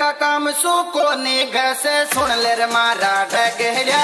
का काम सुको नी घसे सुन ले मारा ढगड़िया